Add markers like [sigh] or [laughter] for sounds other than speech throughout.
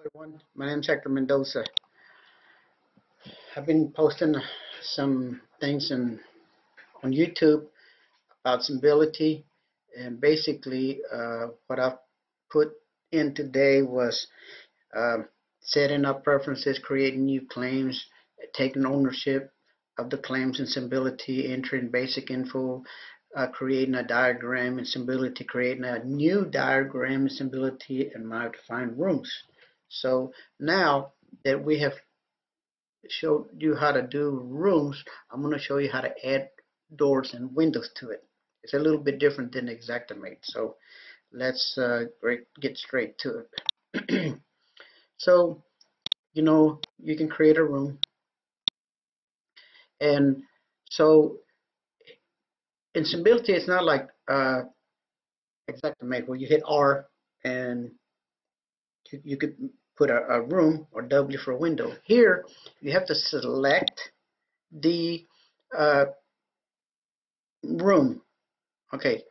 everyone. My name is Hector Mendoza. I've been posting some things in, on YouTube about Symbility, and basically uh, what I put in today was uh, setting up preferences, creating new claims, taking ownership of the claims in Symbility, entering basic info, uh, creating a diagram in Symbility, creating a new diagram in Symbility, and my defined rooms. So now that we have showed you how to do rooms, I'm going to show you how to add doors and windows to it. It's a little bit different than Xactimate. So let's uh, get straight to it. [clears throat] so, you know, you can create a room. And so in Symbility, it's not like uh, Xactimate where you hit R and you, could put a, a room or W for a window. Here, you have to select the uh, room. Okay,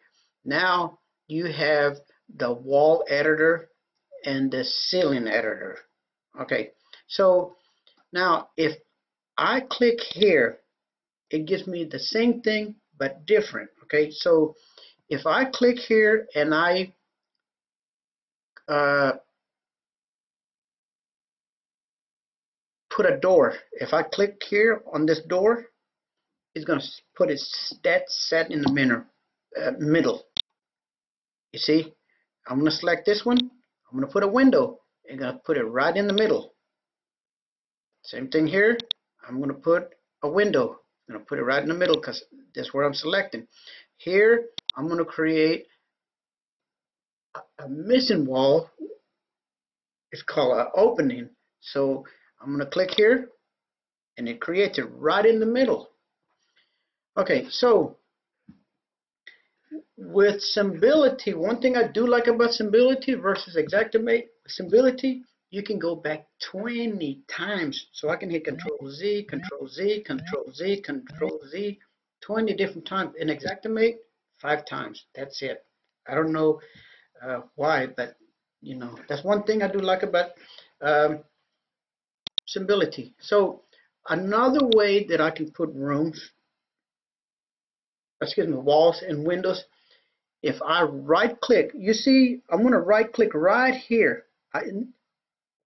now you have the wall editor and the ceiling editor. Okay, so now if I click here, it gives me the same thing but different. Okay, so if I click here and I uh, put a door. If I click here on this door, it's going to put it that set in the middle. Uh, middle. You see, I'm going to select this one. I'm going to put a window. I'm going to put it right in the middle. Same thing here. I'm going to put a window. I'm going to put it right in the middle because that's where I'm selecting. Here, I'm going to create a, a missing wall. It's called an opening. So I'm going to click here and it creates it right in the middle. Okay, so with Symbility, one thing I do like about Symbility versus Xactimate, Symbility, you can go back 20 times. So I can hit Control Z, Control Z, Control Z, Control Z, 20 different times. In Xactimate, five times. That's it. I don't know uh, why, but you know, that's one thing I do like about um, Symbility. So another way that I can put rooms, excuse me, walls and windows, if I right click, you see, I'm going to right click right here. I,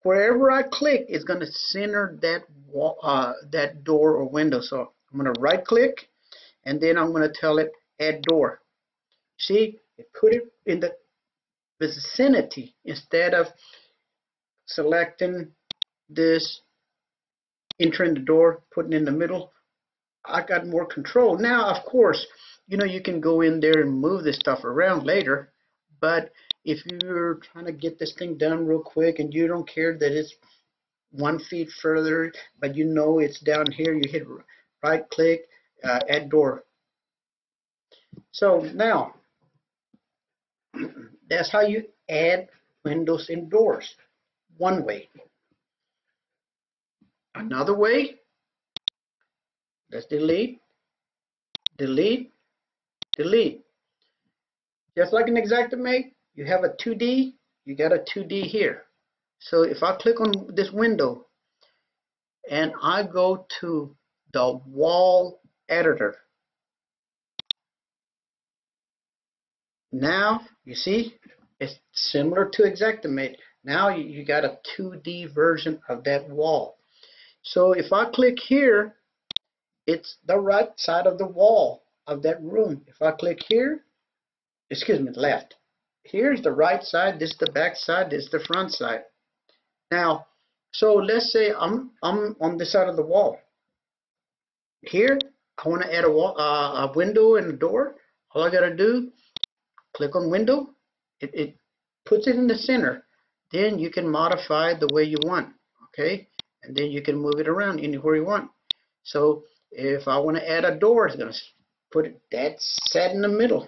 wherever I click, it's going to center that wall, uh, that door or window. So I'm going to right click and then I'm going to tell it add door. See, it put it in the vicinity instead of selecting this entering the door, putting in the middle, I got more control. Now, of course, you know, you can go in there and move this stuff around later, but if you're trying to get this thing done real quick and you don't care that it's one feet further, but you know it's down here, you hit right click, uh, add door. So now, [clears throat] that's how you add windows and doors, one way. Another way, let's delete, delete, delete. Just like an Xactimate, you have a 2D, you got a 2D here. So if I click on this window and I go to the wall editor, now you see it's similar to Xactimate. Now you got a 2D version of that wall. So if I click here, it's the right side of the wall of that room. If I click here, excuse me, left. Here's the right side, this is the back side, this is the front side. Now, so let's say I'm I'm on this side of the wall. Here, I want to add a, wall, uh, a window and a door. All I got to do, click on window. It, it puts it in the center. Then you can modify the way you want. Okay and then you can move it around anywhere you want. So if I want to add a door, it's going to put it that set in the middle.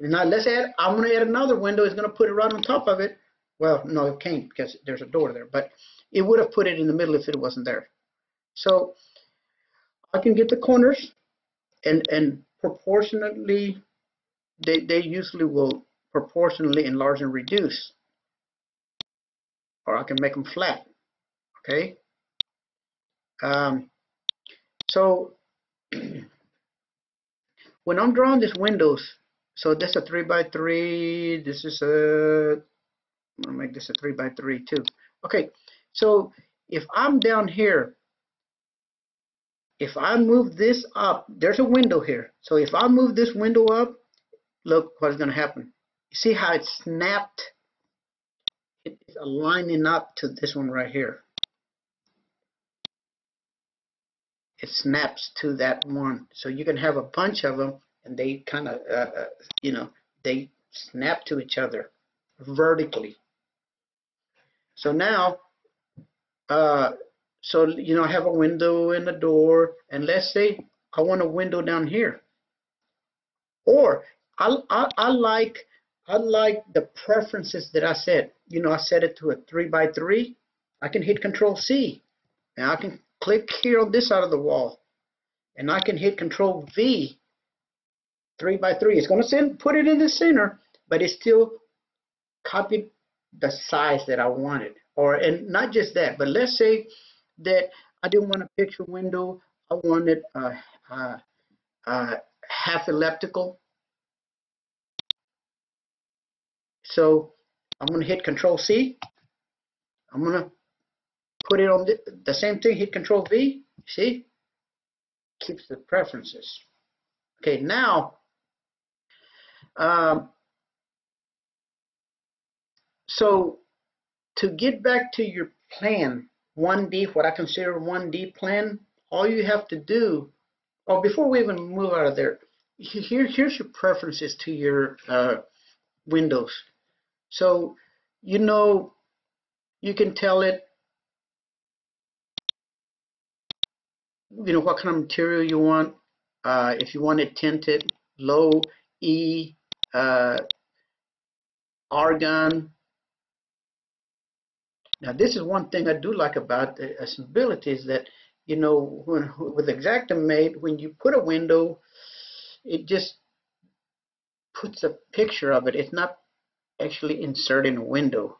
Now let's add, I'm going to add another window. It's going to put it right on top of it. Well, no, it can't because there's a door there, but it would have put it in the middle if it wasn't there. So I can get the corners and, and proportionately, they, they usually will proportionally enlarge and reduce. or I can make them flat. Okay. Um, so [clears throat] when I'm drawing these windows, so this is a three by three. This is a I'm gonna make this a three by three too. Okay, so if I'm down here, if I move this up, there's a window here. So if I move this window up, look what's gonna happen. You see how it snapped? It's aligning up to this one right here. It snaps to that one. So you can have a bunch of them and they kind of, uh, uh, you know, they snap to each other vertically. So now, uh, so, you know, I have a window and a door, and let's say I want a window down here. Or I, I, I like I like the preferences that I said. You know, I set it to a three by three. I can hit Control C. And I can click here on this side of the wall. And I can hit Control V three by three. It's going to send put it in the center, but it still copied the size that I wanted. Or and not just that, but let's say that I didn't want a picture window. I wanted a, a, a half elliptical. So I'm going to hit Control C. I'm going to put it on the, the same thing, hit Control V. See? Keeps the preferences. Okay, now um, so to get back to your plan, 1D, what I consider 1D plan, all you have to do, or before we even move out of there, here, here's your preferences to your uh, windows. So, you know, you can tell it, you know, what kind of material you want. Uh, if you want it tinted, low E, uh, argon. Now, this is one thing I do like about the Assembility is that, you know, when, with Xactimate, when you put a window, it just puts a picture of it. It's not actually inserting a window.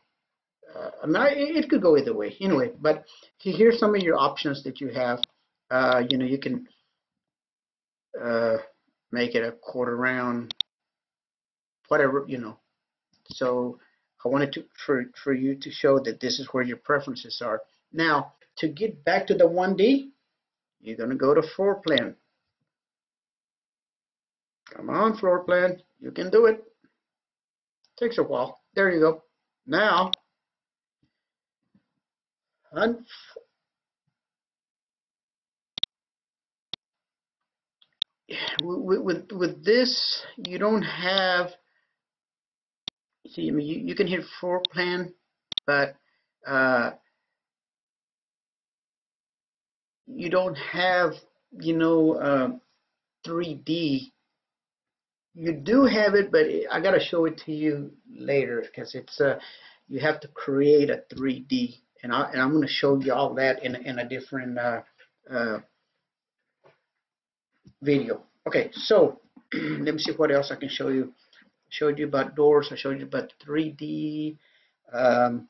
Uh, I mean, I, it could go either way. Anyway, but here's some of your options that you have. Uh, you know, you can uh, make it a quarter round, whatever, you know. So I wanted to for, for you to show that this is where your preferences are. Now, to get back to the 1D, you're going to go to floor plan. Come on, floor plan. You can do it. Takes a while. There you go. Now, with, with, with this, you don't have see, I mean, you, you can hit floor plan, but uh, you don't have, you know, uh, 3D. You do have it, but I got to show it to you later because it's uh, you have to create a 3D, and I and I'm to show you all that in in a different uh, uh, video. Okay, so [clears throat] let me see what else I can show you I showed you about doors, I showed you about 3D. Um,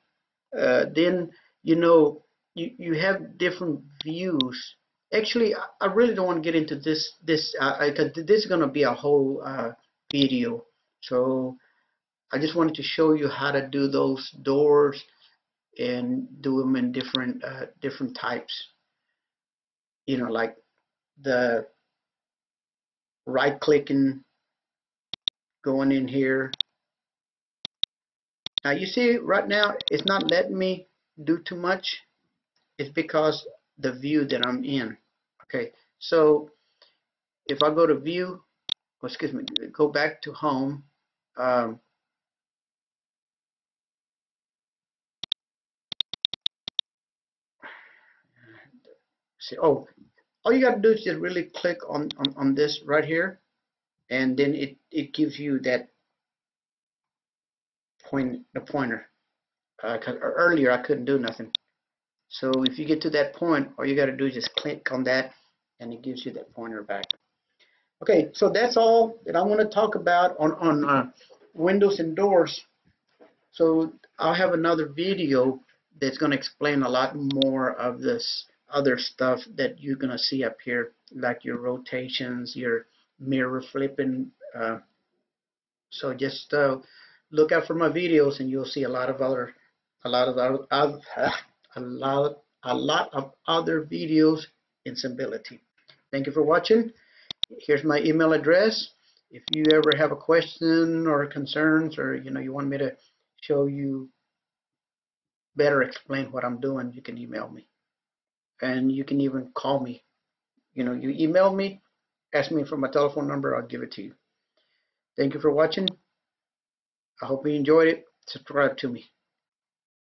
uh, then, you know, you, you have different views. Actually, I, I really don't want to get into this, this, uh, I, this is going to be a whole uh, video. So I just wanted to show you how to do those doors and do them in different, uh, different types. You know, like the right clicking going in here. Now you see right now it's not letting me do too much. It's because the view that I'm in. Okay, so if I go to view, oh, excuse me, go back to home. Um, see, oh, all you got to do is just really click on, on, on this right here and then it, it gives you that point the pointer. Uh, earlier I couldn't do nothing. So if you get to that point all you got to do is just click on that and it gives you that pointer back. Okay so that's all that I want to talk about on, on uh, windows and doors. So I'll have another video that's going to explain a lot more of this other stuff that you're going to see up here, like your rotations, your mirror flipping. Uh, so just uh, look out for my videos, and you'll see a lot of other, a lot of other, [laughs] a lot, a lot of other videos in Symbility. Thank you for watching. Here's my email address. If you ever have a question or concerns, or you know you want me to show you better explain what I'm doing, you can email me. And you can even call me. You know, you email me, ask me for my telephone number, I'll give it to you. Thank you for watching. I hope you enjoyed it. Subscribe to me.